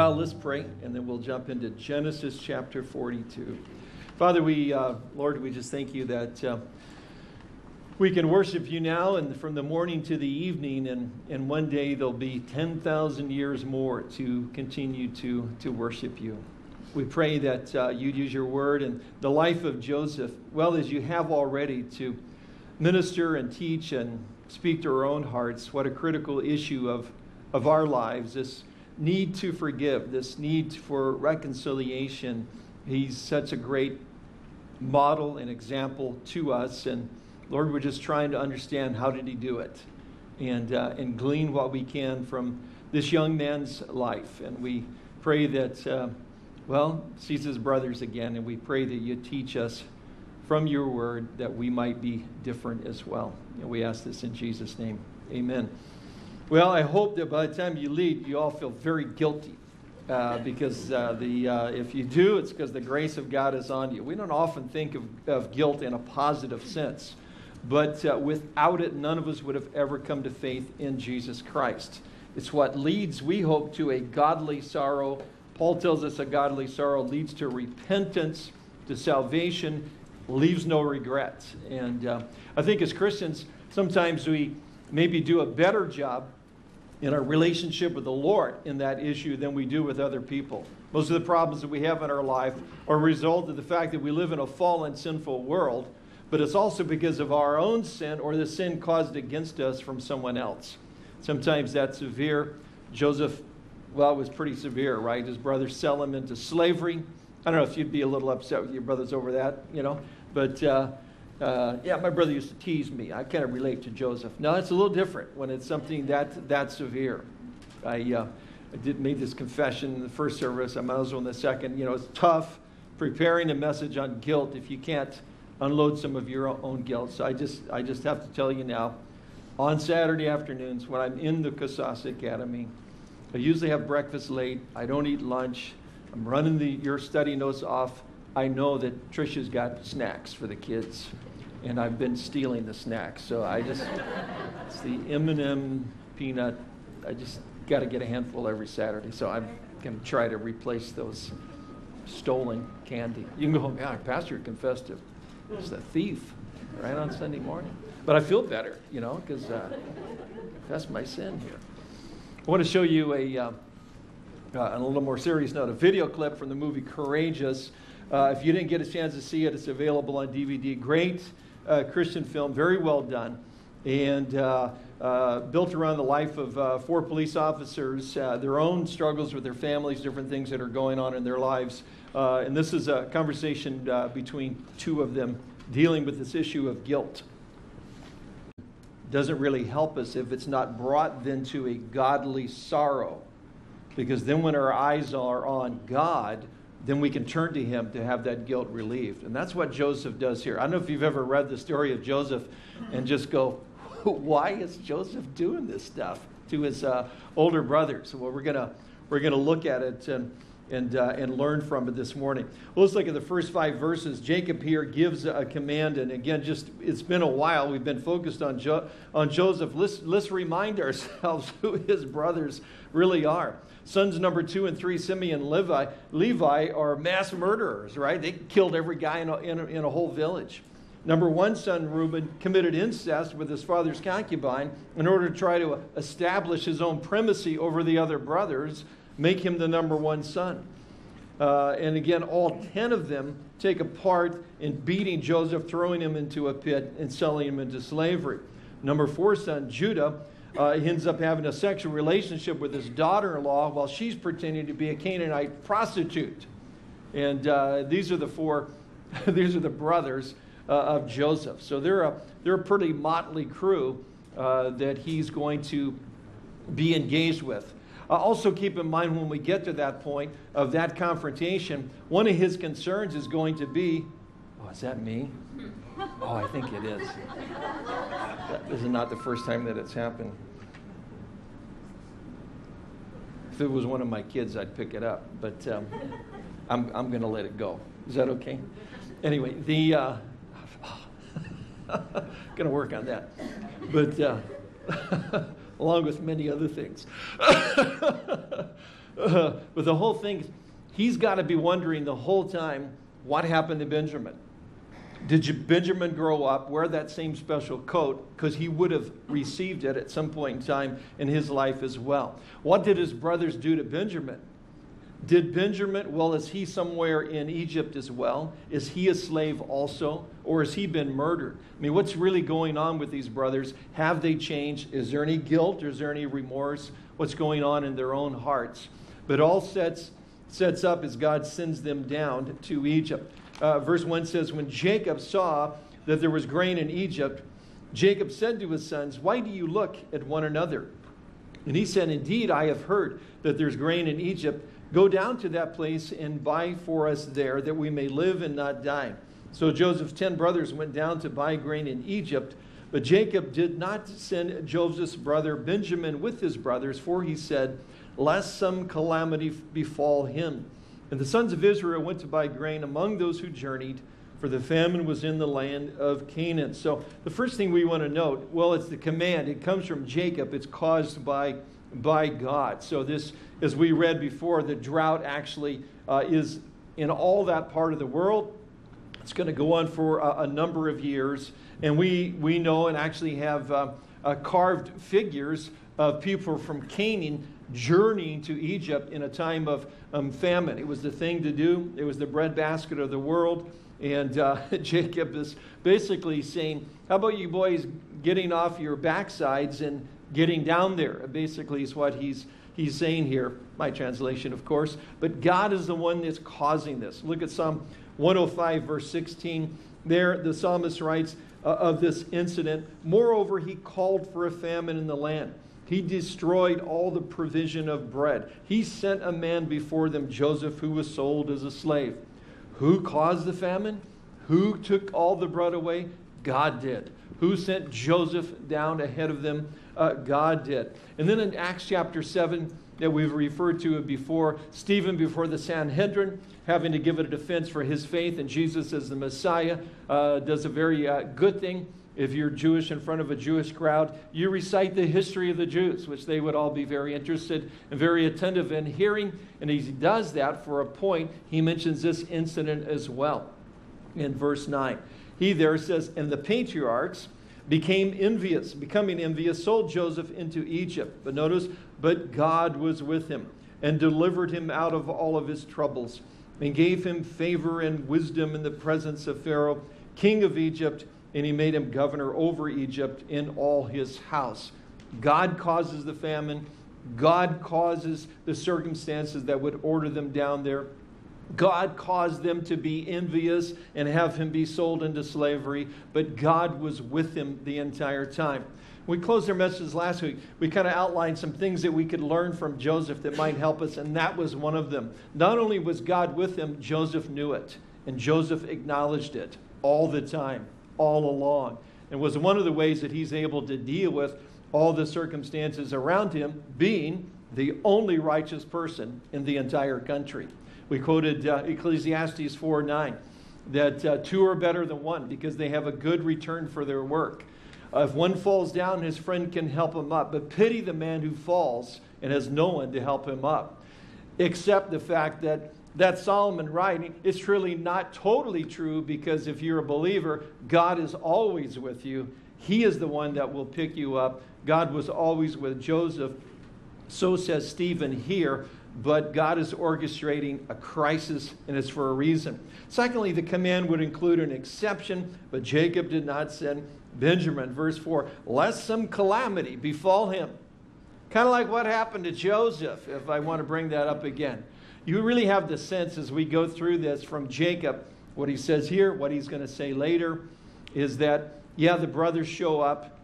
Well, let's pray, and then we'll jump into Genesis chapter 42. Father, we, uh, Lord, we just thank you that uh, we can worship you now and from the morning to the evening, and, and one day there'll be 10,000 years more to continue to, to worship you. We pray that uh, you'd use your word and the life of Joseph, well as you have already, to minister and teach and speak to our own hearts what a critical issue of, of our lives, this need to forgive, this need for reconciliation. He's such a great model and example to us. And Lord, we're just trying to understand how did he do it and, uh, and glean what we can from this young man's life. And we pray that, uh, well, sees his brothers again, and we pray that you teach us from your word that we might be different as well. And we ask this in Jesus' name. Amen. Well, I hope that by the time you leave, you all feel very guilty. Uh, because uh, the, uh, if you do, it's because the grace of God is on you. We don't often think of, of guilt in a positive sense, but uh, without it, none of us would have ever come to faith in Jesus Christ. It's what leads, we hope, to a godly sorrow. Paul tells us a godly sorrow leads to repentance, to salvation, leaves no regrets. And uh, I think as Christians, sometimes we maybe do a better job in our relationship with the Lord in that issue than we do with other people. Most of the problems that we have in our life are a result of the fact that we live in a fallen, sinful world, but it's also because of our own sin or the sin caused against us from someone else. Sometimes that's severe. Joseph, well, it was pretty severe, right? His brothers sell him into slavery. I don't know if you'd be a little upset with your brothers over that, you know, but. Uh, uh, yeah, my brother used to tease me. I kind of relate to Joseph. No, it's a little different when it's something that that severe. I, uh, I did made this confession in the first service. I might as well in the second. You know, it's tough preparing a message on guilt if you can't unload some of your own guilt. So I just I just have to tell you now, on Saturday afternoons when I'm in the Casasa Academy, I usually have breakfast late. I don't eat lunch. I'm running the your study notes off. I know that Trisha's got snacks for the kids and I've been stealing the snacks. So I just, it's the M&M peanut. I just got to get a handful every Saturday. So I'm going to try to replace those stolen candy. You can go home, yeah, Pastor confessed to was a thief right on Sunday morning. But I feel better, you know, because uh, that's my sin here. I want to show you a, uh, uh, a little more serious note, a video clip from the movie Courageous. Uh, if you didn't get a chance to see it, it's available on DVD. Great uh, Christian film, very well done, and uh, uh, built around the life of uh, four police officers, uh, their own struggles with their families, different things that are going on in their lives. And this is a conversation between two of them dealing with this issue of guilt. Doesn't really help us if it's not brought then to a godly sorrow. Because then, when our eyes are on God, then we can turn to him to have that guilt relieved. And that's what Joseph does here. I don't know if you've ever read the story of Joseph and just go, why is Joseph doing this stuff to his uh, older brothers? Well, we're going to we're gonna look at it and, and, uh, and learn from it this morning. Well, let's look at the first five verses. Jacob here gives a command, and again, just it's been a while. We've been focused on, jo- on Joseph. Let's, let's remind ourselves who his brothers really are. Sons number two and three, Simeon and Levi, Levi are mass murderers, right? They killed every guy in a, in a, in a whole village. Number one son, Reuben, committed incest with his father's concubine in order to try to establish his own primacy over the other brothers, make him the number one son. Uh, and again, all 10 of them take a part in beating Joseph, throwing him into a pit, and selling him into slavery. Number four son, Judah, uh, he ends up having a sexual relationship with his daughter in law while she's pretending to be a Canaanite prostitute. And uh, these are the four, these are the brothers uh, of Joseph. So they're a, they're a pretty motley crew uh, that he's going to be engaged with. Uh, also, keep in mind when we get to that point of that confrontation, one of his concerns is going to be oh, is that me? Oh, I think it is. This is not the first time that it's happened. If it was one of my kids, I'd pick it up, but um, I'm, I'm going to let it go. Is that okay? Anyway, the uh, going to work on that, but uh, along with many other things. But the whole thing, he's got to be wondering the whole time what happened to Benjamin. Did Benjamin grow up, wear that same special coat? Because he would have received it at some point in time in his life as well. What did his brothers do to Benjamin? Did Benjamin, well, is he somewhere in Egypt as well? Is he a slave also? Or has he been murdered? I mean, what's really going on with these brothers? Have they changed? Is there any guilt? Is there any remorse? What's going on in their own hearts? But all sets, sets up as God sends them down to Egypt. Uh, verse 1 says, When Jacob saw that there was grain in Egypt, Jacob said to his sons, Why do you look at one another? And he said, Indeed, I have heard that there's grain in Egypt. Go down to that place and buy for us there, that we may live and not die. So Joseph's ten brothers went down to buy grain in Egypt. But Jacob did not send Joseph's brother Benjamin with his brothers, for he said, Lest some calamity befall him. And the sons of Israel went to buy grain among those who journeyed, for the famine was in the land of Canaan. So the first thing we want to note well, it's the command. It comes from Jacob, it's caused by, by God. So this as we read before, the drought actually uh, is in all that part of the world. It's going to go on for a, a, number of years. And we, we know and actually have uh, uh, carved figures of people from Canaan journeying to Egypt in a time of um, famine. It was the thing to do, it was the breadbasket of the world. And uh, Jacob is basically saying, How about you boys getting off your backsides and getting down there? Basically, is what he's he's saying here, my translation, of course, but God is the one that's causing this. Look at Psalm 105, verse 16. There, the psalmist writes uh, of this incident Moreover, he called for a famine in the land. He destroyed all the provision of bread. He sent a man before them, Joseph, who was sold as a slave. Who caused the famine? Who took all the bread away? God did. Who sent Joseph down ahead of them? Uh, God did. And then in Acts chapter 7, that we've referred to it before, Stephen before the Sanhedrin, having to give a defense for his faith in Jesus as the Messiah, uh, does a very uh, good thing. If you're Jewish in front of a Jewish crowd, you recite the history of the Jews, which they would all be very interested and very attentive in hearing. And as he does that for a point. He mentions this incident as well in verse 9. He there says, And the patriarchs became envious, becoming envious, sold Joseph into Egypt. But notice, but God was with him and delivered him out of all of his troubles and gave him favor and wisdom in the presence of Pharaoh, king of Egypt, and he made him governor over Egypt in all his house. God causes the famine. God causes the circumstances that would order them down there. God caused them to be envious and have him be sold into slavery, but God was with him the entire time. We closed our message last week. We kind of outlined some things that we could learn from Joseph that might help us, and that was one of them. Not only was God with him, Joseph knew it, and Joseph acknowledged it all the time, all along. And was one of the ways that he's able to deal with all the circumstances around him, being the only righteous person in the entire country. We quoted uh, Ecclesiastes 4 9, that uh, two are better than one because they have a good return for their work. Uh, if one falls down, his friend can help him up. But pity the man who falls and has no one to help him up. Except the fact that that Solomon writing, it's really not totally true because if you're a believer, God is always with you. He is the one that will pick you up. God was always with Joseph. So says Stephen here but God is orchestrating a crisis and it's for a reason. Secondly, the command would include an exception, but Jacob did not send Benjamin. Verse 4 lest some calamity befall him. Kind of like what happened to Joseph, if I want to bring that up again. You really have the sense as we go through this from Jacob, what he says here, what he's going to say later, is that, yeah, the brothers show up.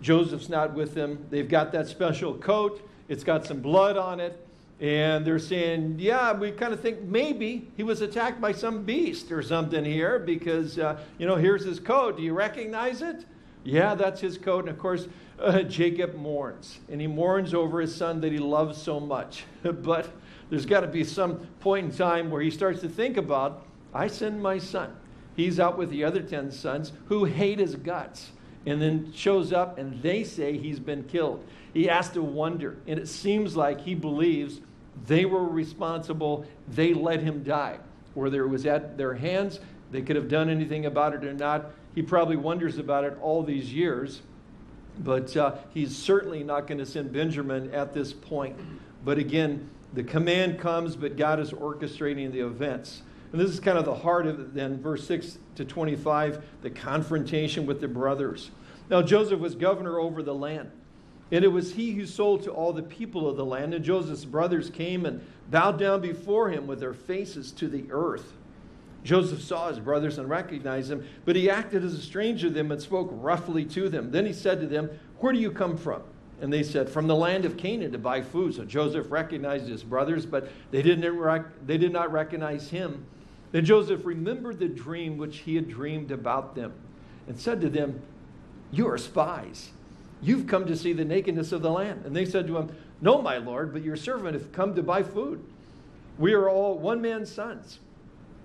Joseph's not with them. They've got that special coat, it's got some blood on it. And they're saying, yeah, we kind of think maybe he was attacked by some beast or something here because, uh, you know, here's his coat. Do you recognize it? Yeah, that's his coat. And of course, uh, Jacob mourns. And he mourns over his son that he loves so much. but there's got to be some point in time where he starts to think about, I send my son. He's out with the other 10 sons who hate his guts. And then shows up and they say he's been killed. He has to wonder. And it seems like he believes They were responsible. They let him die. Whether it was at their hands, they could have done anything about it or not. He probably wonders about it all these years. But uh, he's certainly not going to send Benjamin at this point. But again, the command comes, but God is orchestrating the events. And this is kind of the heart of it then, verse 6 to 25, the confrontation with the brothers. Now, Joseph was governor over the land. And it was he who sold to all the people of the land. And Joseph's brothers came and bowed down before him with their faces to the earth. Joseph saw his brothers and recognized them, but he acted as a stranger to them and spoke roughly to them. Then he said to them, Where do you come from? And they said, From the land of Canaan to buy food. So Joseph recognized his brothers, but they, didn't rec- they did not recognize him. Then Joseph remembered the dream which he had dreamed about them and said to them, You are spies. You've come to see the nakedness of the land. And they said to him, No, my lord, but your servant have come to buy food. We are all one man's sons.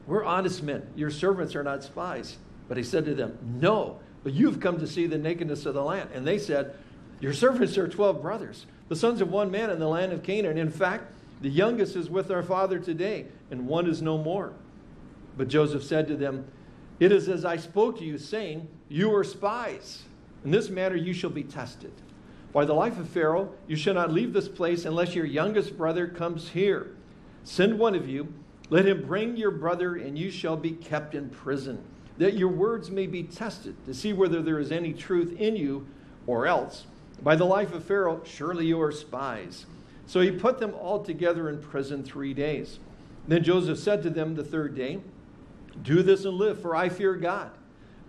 We're honest men. Your servants are not spies. But he said to them, No, but you've come to see the nakedness of the land. And they said, Your servants are 12 brothers, the sons of one man in the land of Canaan. In fact, the youngest is with our father today, and one is no more. But Joseph said to them, It is as I spoke to you, saying, You are spies. In this manner you shall be tested. By the life of Pharaoh, you shall not leave this place unless your youngest brother comes here. Send one of you, let him bring your brother, and you shall be kept in prison, that your words may be tested to see whether there is any truth in you, or else, by the life of Pharaoh, surely you are spies. So he put them all together in prison three days. Then Joseph said to them the third day, Do this and live, for I fear God.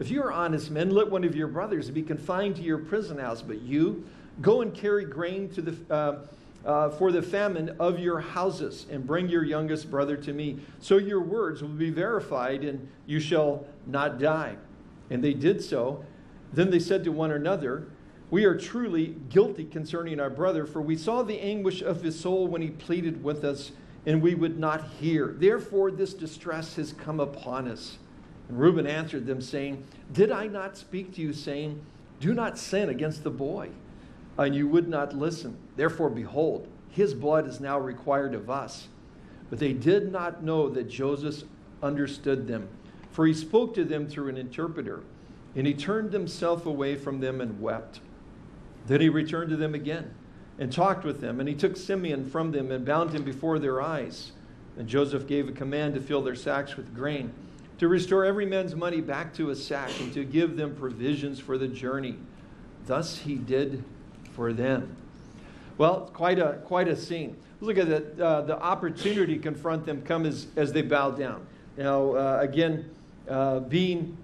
If you are honest men, let one of your brothers be confined to your prison house, but you go and carry grain to the, uh, uh, for the famine of your houses, and bring your youngest brother to me. So your words will be verified, and you shall not die. And they did so. Then they said to one another, We are truly guilty concerning our brother, for we saw the anguish of his soul when he pleaded with us, and we would not hear. Therefore, this distress has come upon us. And Reuben answered them, saying, Did I not speak to you, saying, Do not sin against the boy? And you would not listen. Therefore, behold, his blood is now required of us. But they did not know that Joseph understood them, for he spoke to them through an interpreter. And he turned himself away from them and wept. Then he returned to them again and talked with them. And he took Simeon from them and bound him before their eyes. And Joseph gave a command to fill their sacks with grain to restore every man's money back to a sack, and to give them provisions for the journey. Thus he did for them. Well, quite a, quite a scene. Look at the, uh, the opportunity to confront them come as, as they bow down. Now, uh, again, uh, being,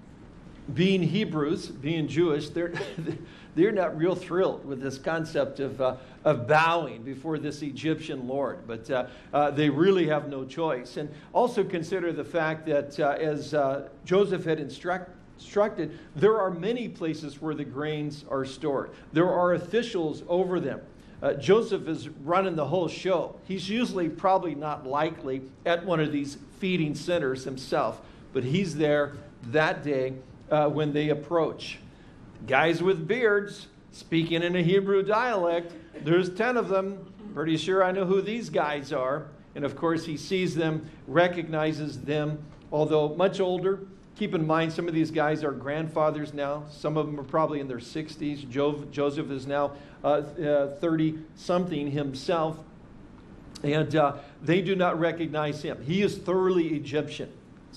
being Hebrews, being Jewish, they're, they're not real thrilled with this concept of, uh, of bowing before this Egyptian Lord, but uh, uh, they really have no choice. And also consider the fact that uh, as uh, Joseph had instruct, instructed, there are many places where the grains are stored, there are officials over them. Uh, Joseph is running the whole show. He's usually probably not likely at one of these feeding centers himself, but he's there that day uh, when they approach. Guys with beards speaking in a Hebrew dialect there's 10 of them. Pretty sure I know who these guys are. And of course, he sees them, recognizes them, although much older. Keep in mind, some of these guys are grandfathers now. Some of them are probably in their 60s. Joseph is now 30 uh, uh, something himself. And uh, they do not recognize him. He is thoroughly Egyptian.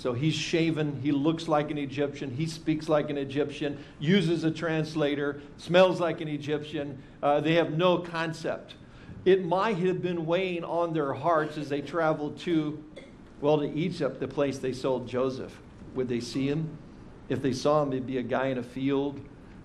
So he's shaven, he looks like an Egyptian, he speaks like an Egyptian, uses a translator, smells like an Egyptian. Uh, they have no concept. It might have been weighing on their hearts as they traveled to, well, to Egypt, the place they sold Joseph. Would they see him? If they saw him, it'd be a guy in a field,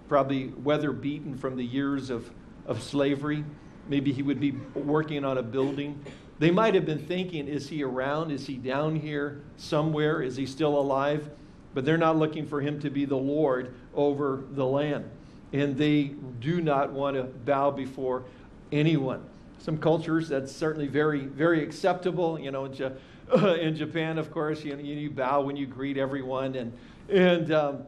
probably weather beaten from the years of, of slavery. Maybe he would be working on a building. They might have been thinking, is he around? Is he down here somewhere? Is he still alive? But they're not looking for him to be the Lord over the land. And they do not want to bow before anyone. Some cultures, that's certainly very, very acceptable. You know, in, Japan, of course, you, you bow when you greet everyone. And, and um,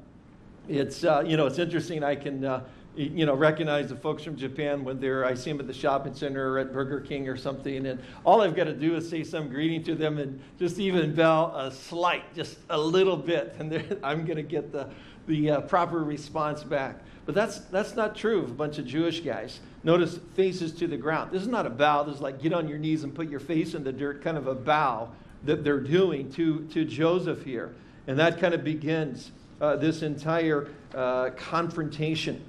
it's, uh, you know, it's interesting. I can uh, you know, recognize the folks from Japan when they're, I see them at the shopping center or at Burger King or something, and all I've got to do is say some greeting to them and just even bow a slight, just a little bit, and I'm going to get the, the uh, proper response back. But that's, that's not true of a bunch of Jewish guys. Notice faces to the ground. This is not a bow. This is like get on your knees and put your face in the dirt, kind of a bow that they're doing to, to Joseph here. And that kind of begins uh, this entire uh, confrontation.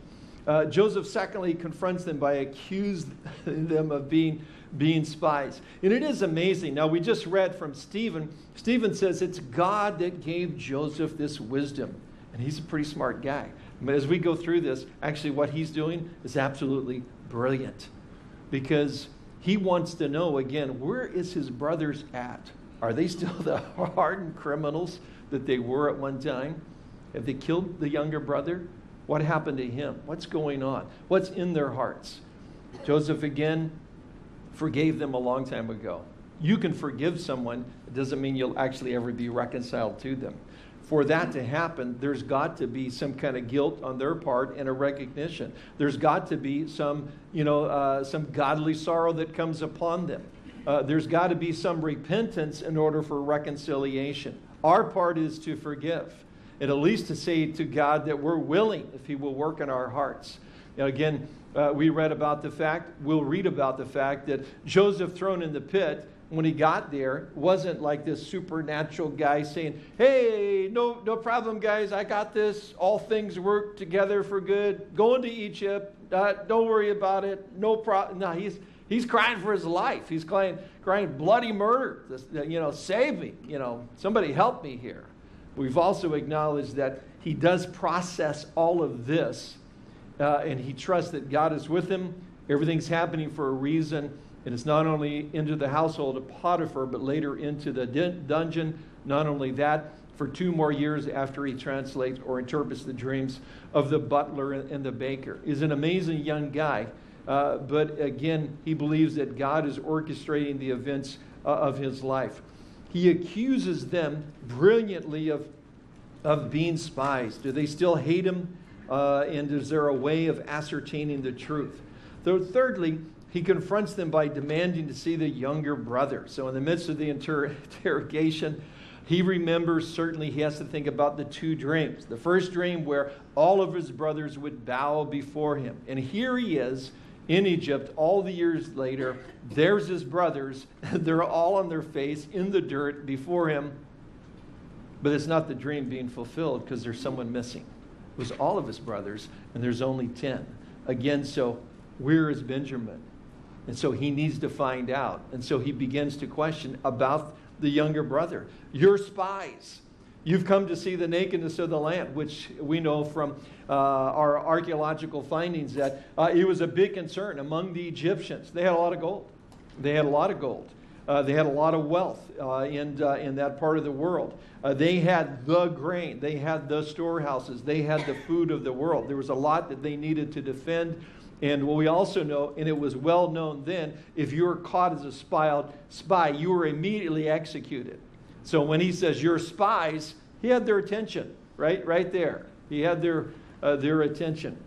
Uh, Joseph, secondly, confronts them by accusing them of being, being spies. And it is amazing. Now, we just read from Stephen. Stephen says it's God that gave Joseph this wisdom. And he's a pretty smart guy. But as we go through this, actually, what he's doing is absolutely brilliant because he wants to know again where is his brothers at? Are they still the hardened criminals that they were at one time? Have they killed the younger brother? What happened to him? What's going on? What's in their hearts? Joseph again forgave them a long time ago. You can forgive someone, it doesn't mean you'll actually ever be reconciled to them. For that to happen, there's got to be some kind of guilt on their part and a recognition. There's got to be some, you know, uh, some godly sorrow that comes upon them. Uh, there's got to be some repentance in order for reconciliation. Our part is to forgive and at least to say to God that we're willing if He will work in our hearts. Again, uh, we read about the fact, we'll read about the fact that Joseph thrown in the pit when he got there wasn't like this supernatural guy saying, Hey, no, no problem, guys, I got this. All things work together for good. Going to Egypt, uh, don't worry about it. No problem. No, he's, he's crying for his life. He's crying, crying bloody murder. This, you know, save me. You know, somebody help me here. We've also acknowledged that he does process all of this uh, and he trusts that God is with him. Everything's happening for a reason. And it's not only into the household of Potiphar, but later into the dungeon. Not only that, for two more years after he translates or interprets the dreams of the butler and the baker. Is an amazing young guy. Uh, but again, he believes that God is orchestrating the events uh, of his life he accuses them brilliantly of, of being spies. Do they still hate him? Uh, and is there a way of ascertaining the truth? So, thirdly, he confronts them by demanding to see the younger brother. So, in the midst of the inter- interrogation, he remembers certainly he has to think about the two dreams. The first dream where all of his brothers would bow before him. And here he is in Egypt all the years later. There's his brothers. They're all on their face in the dirt before him. But it's not the dream being fulfilled because there's someone missing. It was all of his brothers, and there's only 10. Again, so where is Benjamin? And so he needs to find out. And so he begins to question about the younger brother. You're spies. You've come to see the nakedness of the land, which we know from uh, our archaeological findings that uh, it was a big concern among the Egyptians. They had a lot of gold. They had a lot of gold. Uh, they had a lot of wealth uh, in, uh, in that part of the world. Uh, they had the grain. They had the storehouses. They had the food of the world. There was a lot that they needed to defend. And what we also know, and it was well known then, if you were caught as a spy, spy you were immediately executed. So when he says, You're spies, he had their attention, right? Right there. He had their, uh, their attention.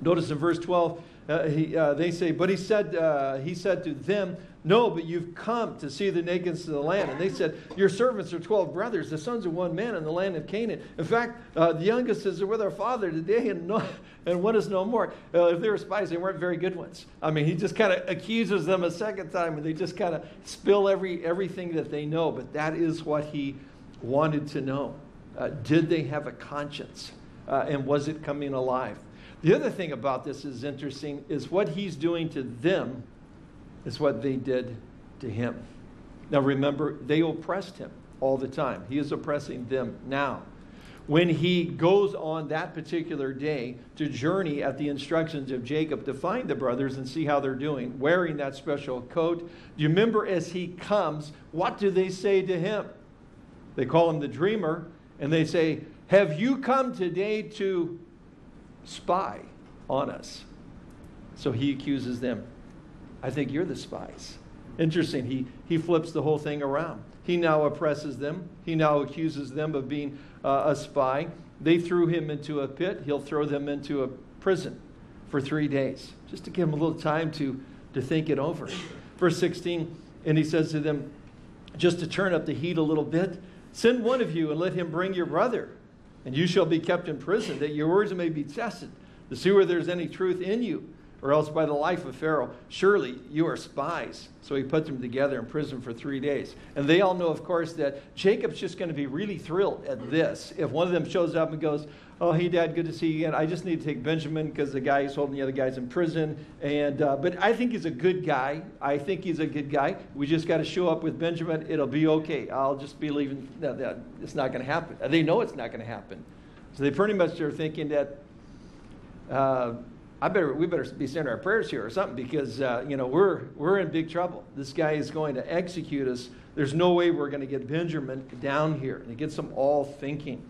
Notice in verse 12, uh, he, uh, they say, But he said, uh, he said to them, No, but you've come to see the nakedness of the land. And they said, Your servants are 12 brothers, the sons of one man in the land of Canaan. In fact, uh, the youngest is with our father today, and, no, and one is no more. Uh, if they were spies, they weren't very good ones. I mean, he just kind of accuses them a second time, and they just kind of spill every, everything that they know. But that is what he wanted to know. Uh, did they have a conscience? Uh, and was it coming alive? The other thing about this is interesting is what he's doing to them is what they did to him. Now remember, they oppressed him all the time. He is oppressing them now. When he goes on that particular day to journey at the instructions of Jacob to find the brothers and see how they're doing, wearing that special coat, do you remember as he comes, what do they say to him? They call him the dreamer, and they say, Have you come today to spy on us? So he accuses them. I think you're the spies. Interesting. He, he flips the whole thing around. He now oppresses them. He now accuses them of being uh, a spy. They threw him into a pit. He'll throw them into a prison. for three days, just to give them a little time to, to think it over. Verse 16, and he says to them, just to turn up the heat a little bit, send one of you and let him bring your brother, and you shall be kept in prison, that your words may be tested, to see whether there's any truth in you or else by the life of Pharaoh, surely you are spies. So he put them together in prison for three days. And they all know, of course, that Jacob's just going to be really thrilled at this. If one of them shows up and goes, Oh, hey, Dad, good to see you again. I just need to take Benjamin because the guy who's holding the other guy's in prison. And, uh, but I think he's a good guy. I think he's a good guy. We just got to show up with Benjamin. It'll be okay. I'll just be leaving. that, that it's not going to happen. They know it's not going to happen. So they pretty much are thinking that. Uh, I better, we better be sending our prayers here or something because, uh, you know, we're, we're in big trouble. This guy is going to execute us. There's no way we're going to get Benjamin down here. And it gets them all thinking.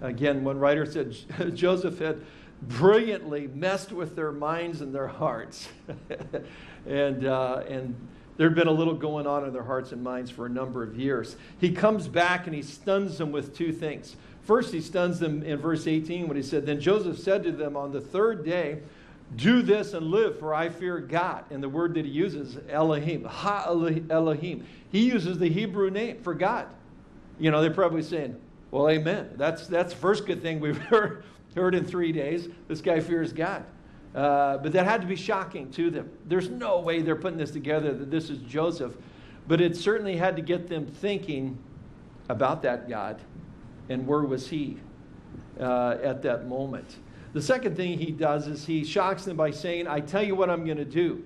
Again, one writer said Joseph had brilliantly messed with their minds and their hearts. and, uh, and there'd been a little going on in their hearts and minds for a number of years. He comes back and he stuns them with two things. First, he stuns them in verse 18 when he said, Then Joseph said to them on the third day, do this and live, for I fear God. And the word that he uses, Elohim, Ha Elohim. He uses the Hebrew name for God. You know, they're probably saying, well, amen. That's, that's the first good thing we've heard, heard in three days. This guy fears God. Uh, but that had to be shocking to them. There's no way they're putting this together that this is Joseph. But it certainly had to get them thinking about that God and where was he uh, at that moment. The second thing he does is he shocks them by saying, I tell you what I'm going to do.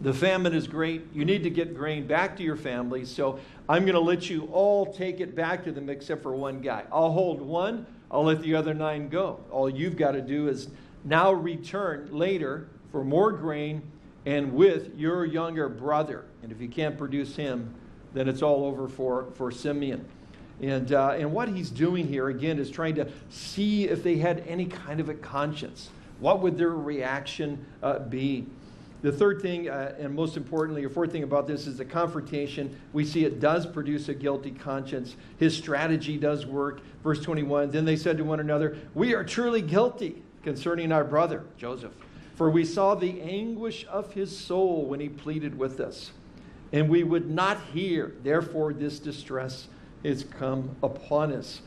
The famine is great. You need to get grain back to your families. So I'm going to let you all take it back to them except for one guy. I'll hold one, I'll let the other nine go. All you've got to do is now return later for more grain and with your younger brother. And if you can't produce him, then it's all over for, for Simeon. And, uh, and what he's doing here, again, is trying to see if they had any kind of a conscience. What would their reaction uh, be? The third thing, uh, and most importantly, or fourth thing about this is the confrontation. We see it does produce a guilty conscience. His strategy does work. Verse 21 Then they said to one another, We are truly guilty concerning our brother, Joseph. For we saw the anguish of his soul when he pleaded with us, and we would not hear. Therefore, this distress is come upon us.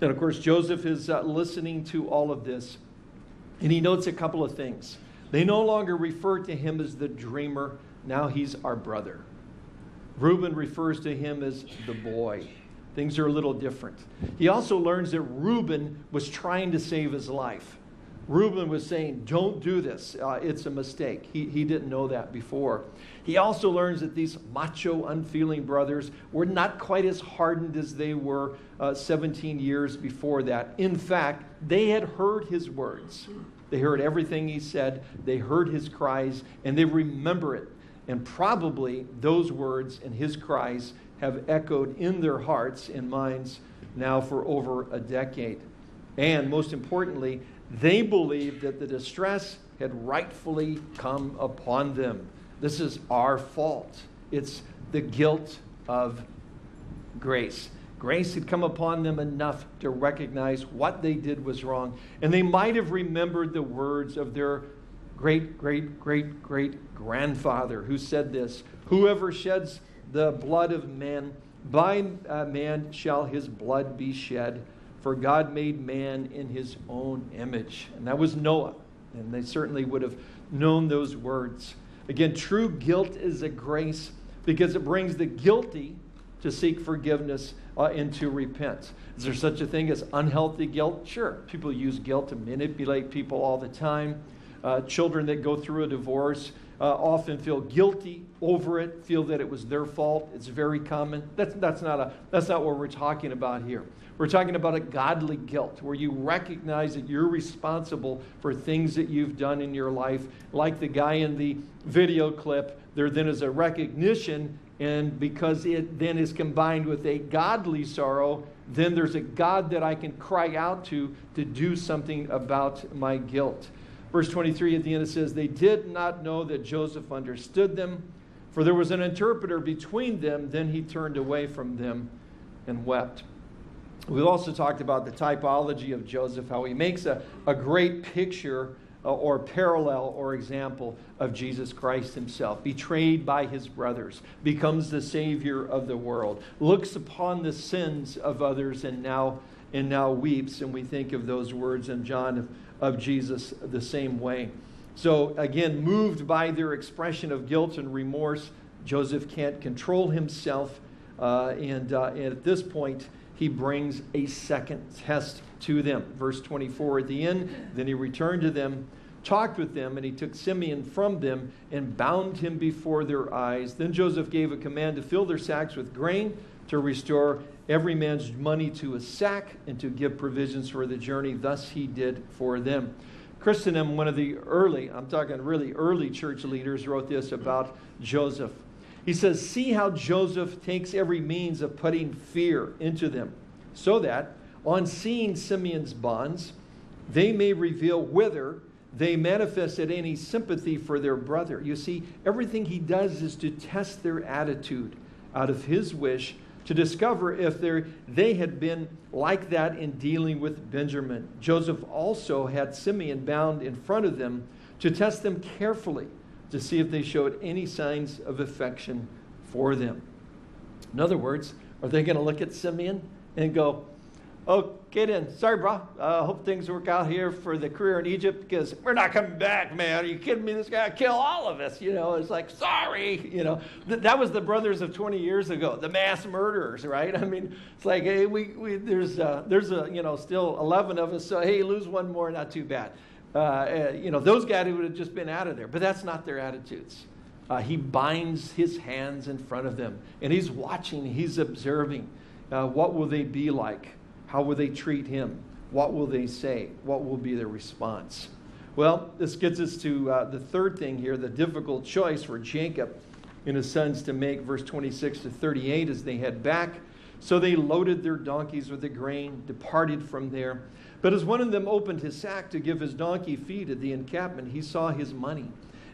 And of course, Joseph is uh, listening to all of this, and he notes a couple of things. They no longer refer to him as the dreamer, now he's our brother. Reuben refers to him as the boy. Things are a little different. He also learns that Reuben was trying to save his life. Reuben was saying, Don't do this. Uh, it's a mistake. He, he didn't know that before. He also learns that these macho, unfeeling brothers were not quite as hardened as they were uh, 17 years before that. In fact, they had heard his words. They heard everything he said, they heard his cries, and they remember it. And probably those words and his cries have echoed in their hearts and minds now for over a decade. And most importantly, they believed that the distress had rightfully come upon them. This is our fault. It's the guilt of grace. Grace had come upon them enough to recognize what they did was wrong. And they might have remembered the words of their great, great, great, great grandfather who said this Whoever sheds the blood of man, by uh, man shall his blood be shed for God made man in his own image. And that was Noah. And they certainly would have known those words. Again, true guilt is a grace because it brings the guilty to seek forgiveness uh, and to repent. Is there such a thing as unhealthy guilt? Sure. People use guilt to manipulate people all the time. Uh, children that go through a divorce uh, often feel guilty over it, feel that it was their fault. It's very common. That's, that's, not a, that's not what we're talking about here. We're talking about a godly guilt where you recognize that you're responsible for things that you've done in your life. Like the guy in the video clip, there then is a recognition, and because it then is combined with a godly sorrow, then there's a God that I can cry out to to do something about my guilt. Verse 23 at the end it says, They did not know that Joseph understood them, for there was an interpreter between them. Then he turned away from them and wept. We've also talked about the typology of Joseph, how he makes a, a great picture uh, or parallel or example of Jesus Christ himself, betrayed by his brothers, becomes the Savior of the world, looks upon the sins of others and now, and now weeps. And we think of those words in John of, of Jesus the same way. So, again, moved by their expression of guilt and remorse, Joseph can't control himself. Uh, and, uh, and at this point, he brings a second test to them. Verse 24 at the end, then he returned to them, talked with them, and he took Simeon from them and bound him before their eyes. Then Joseph gave a command to fill their sacks with grain, to restore every man's money to a sack, and to give provisions for the journey. Thus he did for them. Chrysostom, one of the early, I'm talking really early church leaders, wrote this about Joseph. He says, See how Joseph takes every means of putting fear into them, so that on seeing Simeon's bonds, they may reveal whether they manifested any sympathy for their brother. You see, everything he does is to test their attitude out of his wish to discover if they had been like that in dealing with Benjamin. Joseph also had Simeon bound in front of them to test them carefully to see if they showed any signs of affection for them. In other words, are they going to look at Simeon and go, Okay, then. Sorry, bro. I uh, hope things work out here for the career in Egypt because we're not coming back, man. Are you kidding me? This guy kill all of us. You know, it's like, sorry. You know, Th- that was the brothers of 20 years ago, the mass murderers, right? I mean, it's like, hey, we, we there's, uh, there's a, you know, still 11 of us. So, hey, lose one more, not too bad. Uh, uh, you know, those guys would have just been out of there. But that's not their attitudes. Uh, he binds his hands in front of them, and he's watching, he's observing. Uh, what will they be like? How will they treat him? What will they say? What will be their response? Well, this gets us to uh, the third thing here the difficult choice for Jacob and his sons to make, verse 26 to 38, as they head back. So they loaded their donkeys with the grain, departed from there. But as one of them opened his sack to give his donkey feed at the encampment, he saw his money.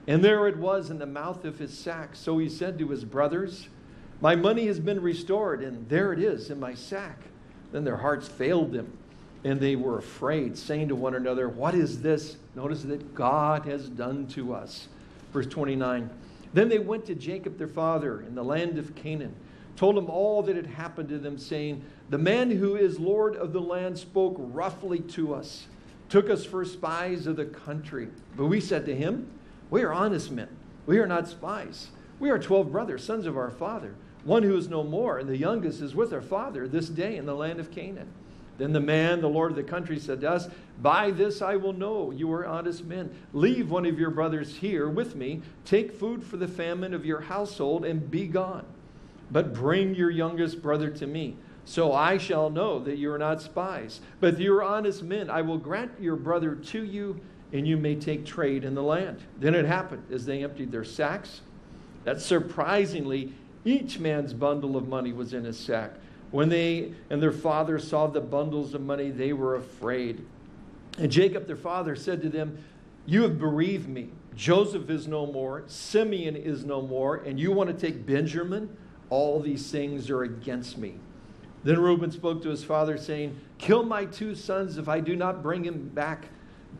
And there it was in the mouth of his sack. So he said to his brothers, My money has been restored, and there it is in my sack. Then their hearts failed them, and they were afraid, saying to one another, What is this? Notice that God has done to us. Verse 29. Then they went to Jacob their father in the land of Canaan, told him all that had happened to them, saying, The man who is Lord of the land spoke roughly to us, took us for spies of the country. But we said to him, We are honest men. We are not spies. We are twelve brothers, sons of our father one who is no more, and the youngest is with our father this day in the land of Canaan. Then the man, the Lord of the country, said to us, By this I will know you are honest men. Leave one of your brothers here with me, take food for the famine of your household, and be gone. But bring your youngest brother to me. So I shall know that you are not spies, but you are honest men. I will grant your brother to you, and you may take trade in the land. Then it happened as they emptied their sacks that surprisingly each man's bundle of money was in his sack. When they and their father saw the bundles of money, they were afraid. And Jacob, their father, said to them, You have bereaved me. Joseph is no more, Simeon is no more, and you want to take Benjamin? All these things are against me. Then Reuben spoke to his father, saying, Kill my two sons if I do not bring him back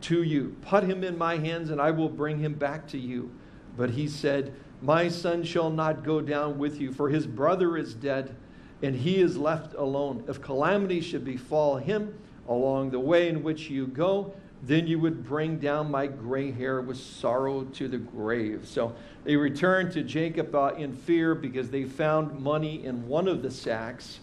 to you. Put him in my hands, and I will bring him back to you. But he said, my son shall not go down with you, for his brother is dead, and he is left alone. If calamity should befall him along the way in which you go, then you would bring down my gray hair with sorrow to the grave. So they returned to Jacob uh, in fear because they found money in one of the sacks.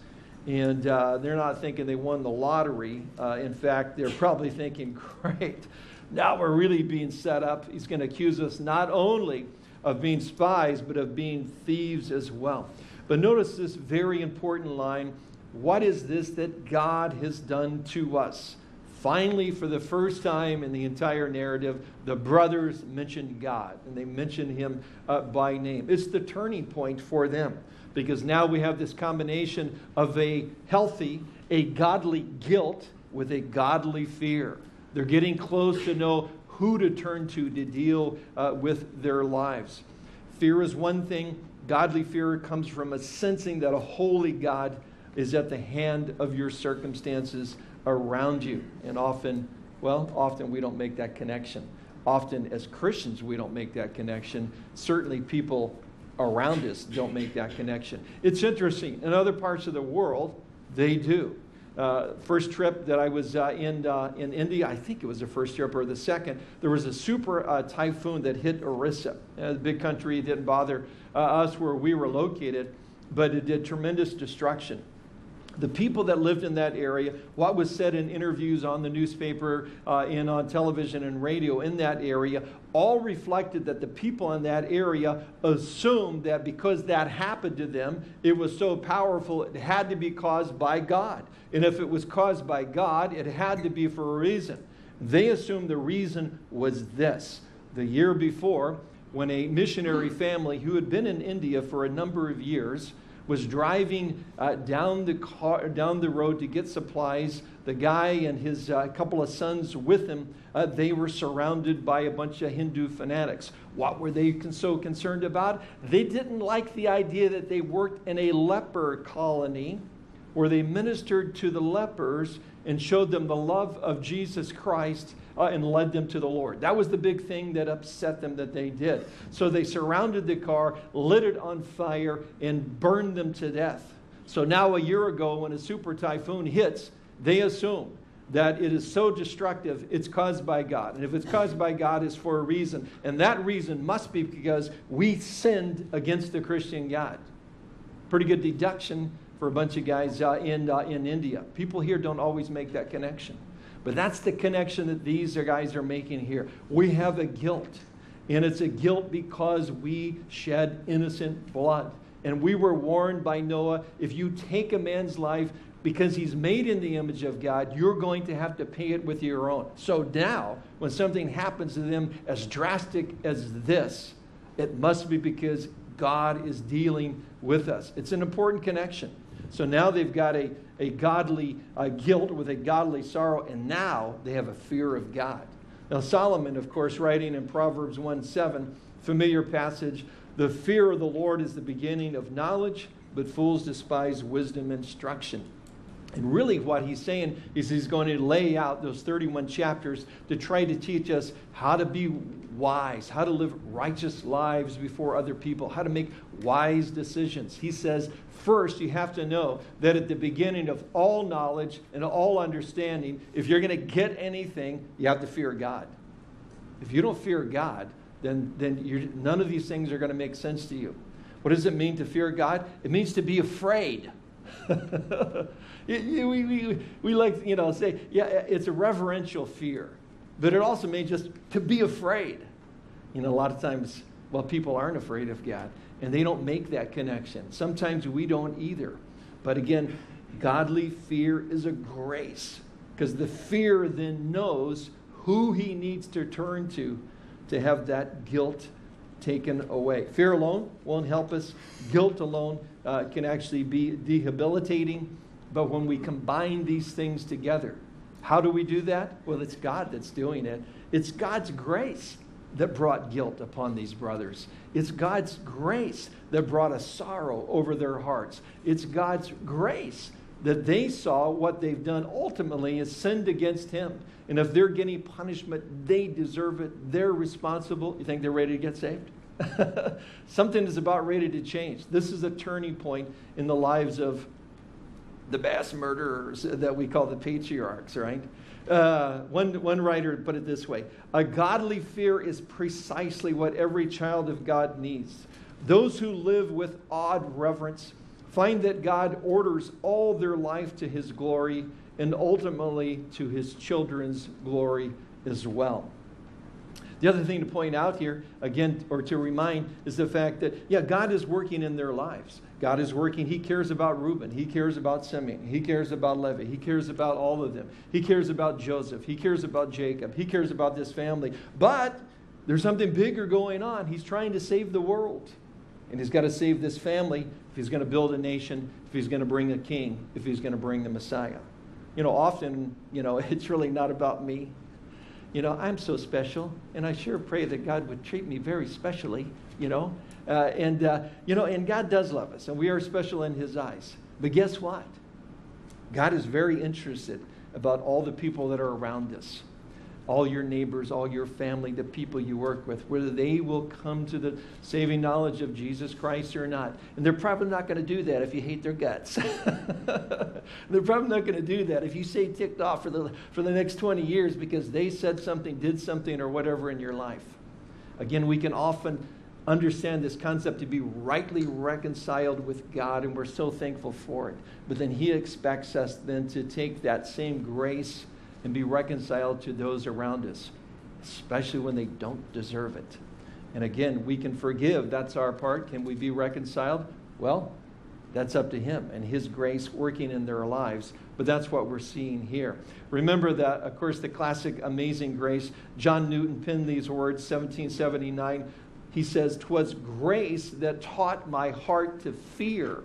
And uh, they're not thinking they won the lottery. Uh, in fact, they're probably thinking, great, now we're really being set up. He's going to accuse us not only of being spies, but of being thieves as well. But notice this very important line what is this that God has done to us? Finally, for the first time in the entire narrative, the brothers mention God, and they mention him uh, by name. It's the turning point for them because now we have this combination of a healthy, a godly guilt with a godly fear. They're getting close to know who to turn to to deal uh, with their lives. Fear is one thing, godly fear comes from a sensing that a holy God is at the hand of your circumstances around you. And often, well, often we don't make that connection. often as Christians we don't make that connection. Certainly, people around us don't make that connection. It's interesting. In other parts of the world, they do. Uh, first trip that I was uh, in uh, in India, I think it was the first trip or the second. There was a super uh, typhoon that hit Orissa, a big country. Didn't bother uh, us where we were located, but it did tremendous destruction the people that lived in that area, what was said in interviews on the newspaper uh, and on television and radio in that area, all reflected that the people in that area assumed that because that happened to them, it was so powerful, it had to be caused by God. And if it was caused by God, it had to be for a reason. They assumed the reason was this. The year before, when a missionary family who had been in India for a number of years, was driving uh, down, the car, down the road to get supplies. The guy and his uh, couple of sons with him, uh, they were surrounded by a bunch of Hindu fanatics. What were they con- so concerned about? They didn't like the idea that they worked in a leper colony where they ministered to the lepers and showed them the love of Jesus Christ uh, and led them to the Lord. That was the big thing that upset them that they did. So they surrounded the car, lit it on fire, and burned them to death. So now, a year ago, when a super typhoon hits, they assume that it is so destructive, it's caused by God. And if it's caused by God, it's for a reason. And that reason must be because we sinned against the Christian God. Pretty good deduction for a bunch of guys uh, in, uh, in India. People here don't always make that connection. But that's the connection that these guys are making here. We have a guilt, and it's a guilt because we shed innocent blood. And we were warned by Noah if you take a man's life because he's made in the image of God, you're going to have to pay it with your own. So now, when something happens to them as drastic as this, it must be because God is dealing with us. It's an important connection. So now they've got a, a godly uh, guilt with a godly sorrow, and now they have a fear of God. Now, Solomon, of course, writing in Proverbs 1 7, familiar passage, the fear of the Lord is the beginning of knowledge, but fools despise wisdom and instruction. And really, what he's saying is he's going to lay out those 31 chapters to try to teach us how to be wise, how to live righteous lives before other people, how to make wise decisions. He says, first, you have to know that at the beginning of all knowledge and all understanding, if you're going to get anything, you have to fear God. If you don't fear God, then, then none of these things are going to make sense to you. What does it mean to fear God? It means to be afraid. we, we, we like, you know, say, yeah, it's a reverential fear. But it also means just to be afraid. You know, a lot of times, well, people aren't afraid of God, and they don't make that connection. Sometimes we don't either. But again, godly fear is a grace, because the fear then knows who he needs to turn to to have that guilt taken away. Fear alone won't help us. Guilt alone uh, can actually be debilitating. But when we combine these things together, how do we do that? Well, it's God that's doing it. It's God's grace that brought guilt upon these brothers. It's God's grace that brought a sorrow over their hearts. It's God's grace that they saw what they've done ultimately is sinned against Him. And if they're getting punishment, they deserve it. They're responsible. You think they're ready to get saved? Something is about ready to change. This is a turning point in the lives of the mass murderers that we call the patriarchs, right? Uh, one, one writer put it this way A godly fear is precisely what every child of God needs. Those who live with awed reverence find that God orders all their life to his glory and ultimately to his children's glory as well. The other thing to point out here, again, or to remind, is the fact that, yeah, God is working in their lives. God is working. He cares about Reuben. He cares about Simeon. He cares about Levi. He cares about all of them. He cares about Joseph. He cares about Jacob. He cares about this family. But there's something bigger going on. He's trying to save the world. And he's got to save this family if he's going to build a nation, if he's going to bring a king, if he's going to bring the Messiah. You know, often, you know, it's really not about me. You know, I'm so special, and I sure pray that God would treat me very specially, you know. Uh, and, uh, you know, and God does love us, and we are special in His eyes. But guess what? God is very interested about all the people that are around us. All your neighbors, all your family, the people you work with, whether they will come to the saving knowledge of Jesus Christ or not. And they're probably not going to do that if you hate their guts. they're probably not going to do that if you stay ticked off for the, for the next 20 years because they said something, did something, or whatever in your life. Again, we can often understand this concept to be rightly reconciled with God, and we're so thankful for it. But then He expects us then to take that same grace and be reconciled to those around us, especially when they don't deserve it. And again, we can forgive. That's our part. Can we be reconciled? Well, that's up to Him and His grace working in their lives. But that's what we're seeing here. Remember that, of course, the classic Amazing Grace. John Newton penned these words, 1779. He says, "Twas grace that taught my heart to fear,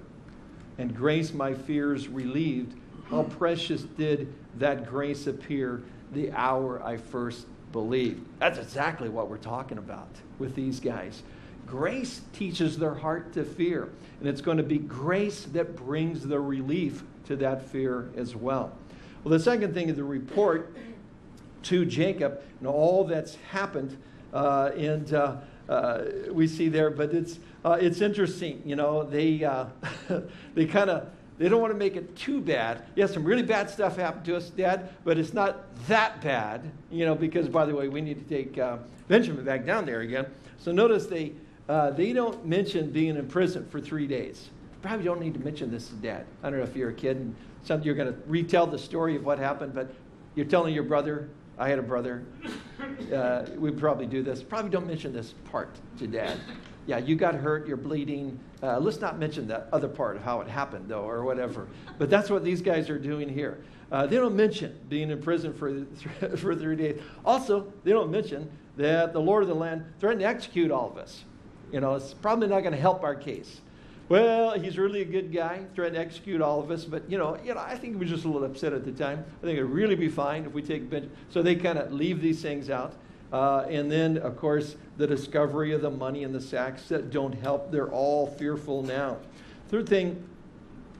and grace my fears relieved. How precious did that grace appear the hour I first believed. That's exactly what we're talking about with these guys. Grace teaches their heart to fear, and it's going to be grace that brings the relief to that fear as well. Well, the second thing is the report to Jacob and all that's happened, uh, and uh, uh, we see there, but it's uh, it's interesting. You know, they uh, they kind of they don't want to make it too bad. Yes, some really bad stuff happened to us, Dad, but it's not that bad, you know, because, by the way, we need to take uh, Benjamin back down there again. So notice they, uh, they don't mention being in prison for three days. Probably don't need to mention this to Dad. I don't know if you're a kid and some, you're going to retell the story of what happened, but you're telling your brother, I had a brother, uh, we probably do this. Probably don't mention this part to Dad yeah, you got hurt, you're bleeding. Uh, let's not mention that other part of how it happened, though, or whatever. But that's what these guys are doing here. Uh, they don't mention being in prison for, for three days. Also, they don't mention that the Lord of the land threatened to execute all of us. You know, it's probably not going to help our case. Well, he's really a good guy, threatened to execute all of us, but you know, you know, I think he was just a little upset at the time. I think it'd really be fine if we take bench. So they kind of leave these things out. Uh, and then, of course, the discovery of the money in the sacks that don't help. They're all fearful now. Third thing,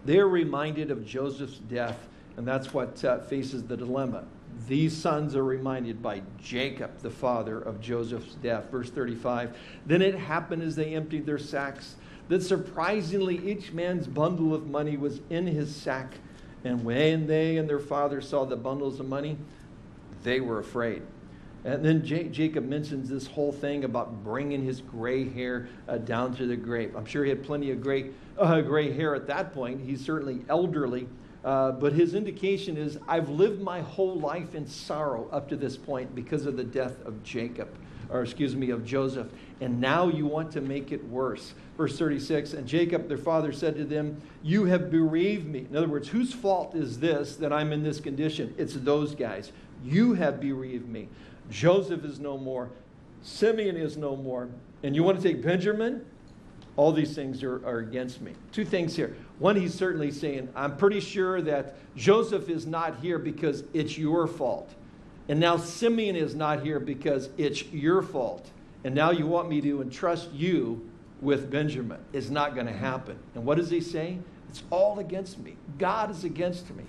they're reminded of Joseph's death, and that's what uh, faces the dilemma. These sons are reminded by Jacob, the father of Joseph's death. Verse 35 Then it happened as they emptied their sacks that surprisingly each man's bundle of money was in his sack. And when they and their father saw the bundles of money, they were afraid. And then J- Jacob mentions this whole thing about bringing his gray hair uh, down to the grave. I'm sure he had plenty of gray, uh, gray hair at that point. He's certainly elderly. Uh, but his indication is I've lived my whole life in sorrow up to this point because of the death of Jacob, or excuse me, of Joseph. And now you want to make it worse. Verse 36 And Jacob, their father, said to them, You have bereaved me. In other words, whose fault is this that I'm in this condition? It's those guys. You have bereaved me. Joseph is no more. Simeon is no more. And you want to take Benjamin? All these things are, are against me. Two things here. One, he's certainly saying, I'm pretty sure that Joseph is not here because it's your fault. And now Simeon is not here because it's your fault. And now you want me to entrust you with Benjamin. It's not going to happen. And what does he say? It's all against me. God is against me.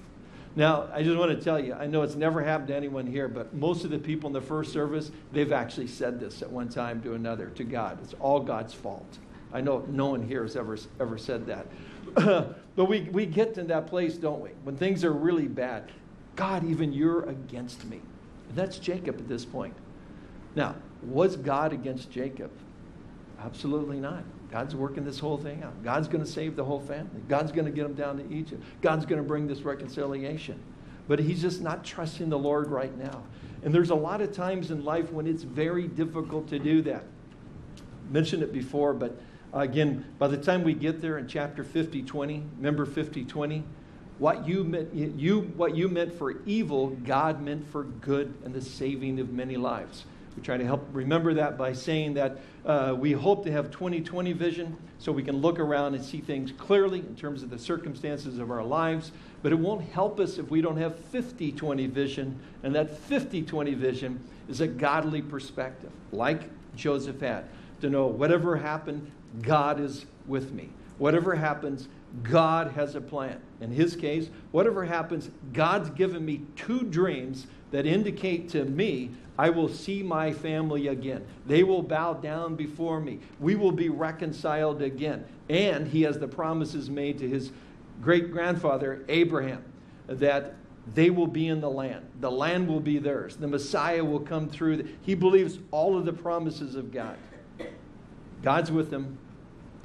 Now, I just want to tell you, I know it's never happened to anyone here, but most of the people in the first service, they've actually said this at one time to another, to God. It's all God's fault. I know no one here has ever, ever said that. but we, we get to that place, don't we? When things are really bad. God, even you're against me. And that's Jacob at this point. Now, was God against Jacob? Absolutely not. God's working this whole thing out. God's going to save the whole family. God's going to get them down to Egypt. God's going to bring this reconciliation. But he's just not trusting the Lord right now. And there's a lot of times in life when it's very difficult to do that. I mentioned it before, but again, by the time we get there in chapter 50 20, remember 50 20? What you, meant, you, what you meant for evil, God meant for good and the saving of many lives. We try to help remember that by saying that uh, we hope to have 2020 vision so we can look around and see things clearly in terms of the circumstances of our lives. But it won't help us if we don't have 50 20 vision. And that 50 20 vision is a godly perspective, like Joseph had, to know whatever happened, God is with me. Whatever happens, God has a plan. In his case, whatever happens, God's given me two dreams that indicate to me I will see my family again. They will bow down before me. We will be reconciled again. And he has the promises made to his great grandfather, Abraham, that they will be in the land. The land will be theirs. The Messiah will come through. He believes all of the promises of God. God's with them.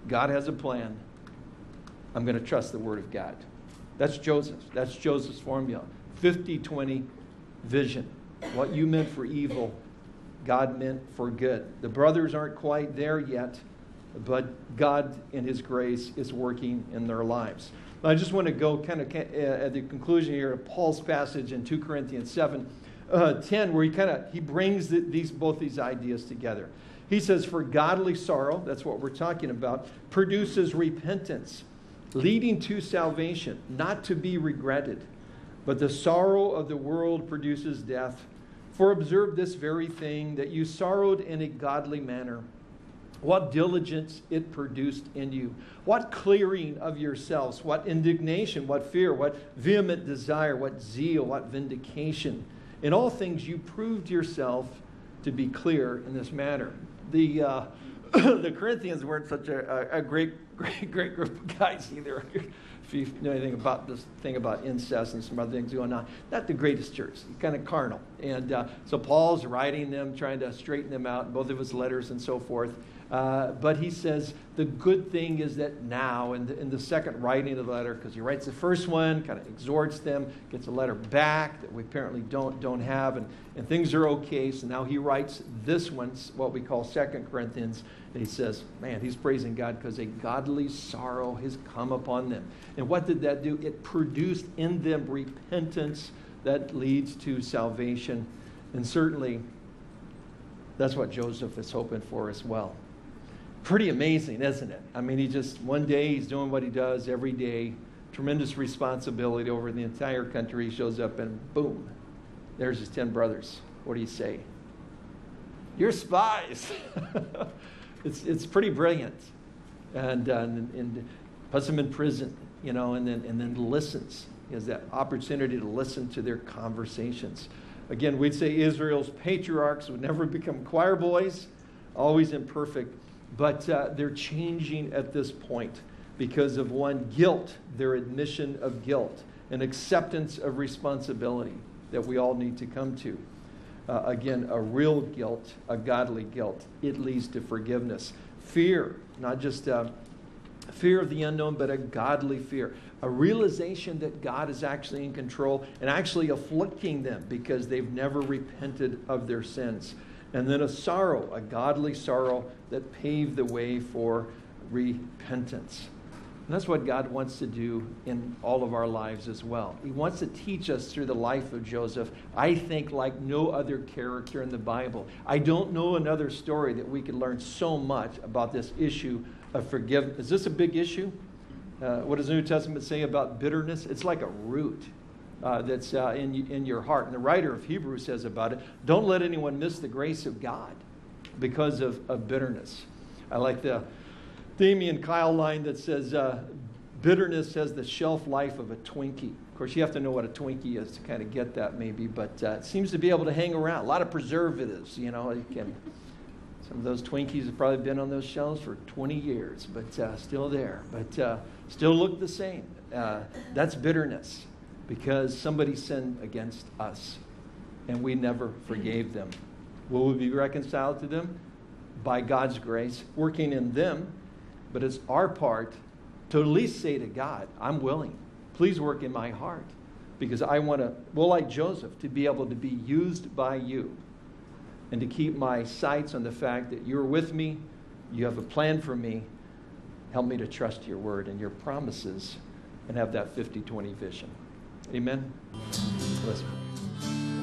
God has a plan. I'm going to trust the Word of God. That's Joseph. That's Joseph's formula 50 20 vision. What you meant for evil, God meant for good. The brothers aren't quite there yet, but God, in His grace, is working in their lives. I just want to go kind of uh, at the conclusion here of Paul's passage in 2 Corinthians 7 uh, 10, where he kind of he brings the, these both these ideas together. He says, For godly sorrow, that's what we're talking about, produces repentance, leading to salvation, not to be regretted. But the sorrow of the world produces death. For observe this very thing, that you sorrowed in a godly manner. What diligence it produced in you. What clearing of yourselves. What indignation, what fear, what vehement desire, what zeal, what vindication. In all things you proved yourself to be clear in this matter the, uh, the Corinthians weren't such a, a, great, great, great group of guys either. if you know anything about this thing about incest and some other things going on, not the greatest church, kind of carnal. And uh, so Paul's writing them, trying to straighten them out both of his letters and so forth. Uh, but he says the good thing is that now, in the, in the second writing of the letter, because he writes the first one, kind of exhorts them, gets a letter back that we apparently don't, don't have, and, and things are okay. So now he writes this one, what we call Second Corinthians, and he says, man, he's praising God because a godly sorrow has come upon them. And what did that do? It produced in them repentance that leads to salvation. And certainly, that's what Joseph is hoping for as well pretty amazing, isn't it? I mean, he just, one day he's doing what he does every day, tremendous responsibility over the entire country. He shows up and boom, there's his 10 brothers. What do you say? You're spies. it's, it's pretty brilliant. And, uh, and, and puts them in prison, you know, and then, and then listens. He has that opportunity to listen to their conversations. Again, we'd say Israel's patriarchs would never become choir boys, always imperfect but uh, they're changing at this point because of one, guilt, their admission of guilt, an acceptance of responsibility that we all need to come to. Uh, again, a real guilt, a godly guilt. It leads to forgiveness. Fear, not just uh, fear of the unknown, but a godly fear. A realization that God is actually in control and actually afflicting them because they've never repented of their sins and then a sorrow, a godly sorrow that paved the way for repentance. And that's what God wants to do in all of our lives as well. He wants to teach us through the life of Joseph, I think, like no other character in the Bible. I don't know another story that we could learn so much about this issue of forgiveness. Is this a big issue? Uh, what does the New Testament say about bitterness? It's like a root uh, that's uh, in, in your heart. And the writer of Hebrews says about it don't let anyone miss the grace of God because of, of bitterness. I like the Damian Kyle line that says, uh, bitterness has the shelf life of a Twinkie. Of course, you have to know what a Twinkie is to kind of get that, maybe, but uh, it seems to be able to hang around. A lot of preservatives, you know. You can, some of those Twinkies have probably been on those shelves for 20 years, but uh, still there. But uh, still look the same. That's bitterness because somebody sinned against us and we never forgave them. Will we be reconciled to them? By God's grace, working in them, but it's our part to at least say to God, I'm willing. Please work in my heart because I want to, well, like Joseph, to be able to be used by you and to keep my sights on the fact that you're with me, you have a plan for me. Help me to trust your word and your promises and have that 50 20 vision. Amen. Let's pray.